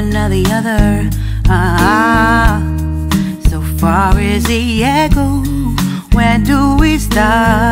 one or the other. Ah, so far is the echo, when do we start?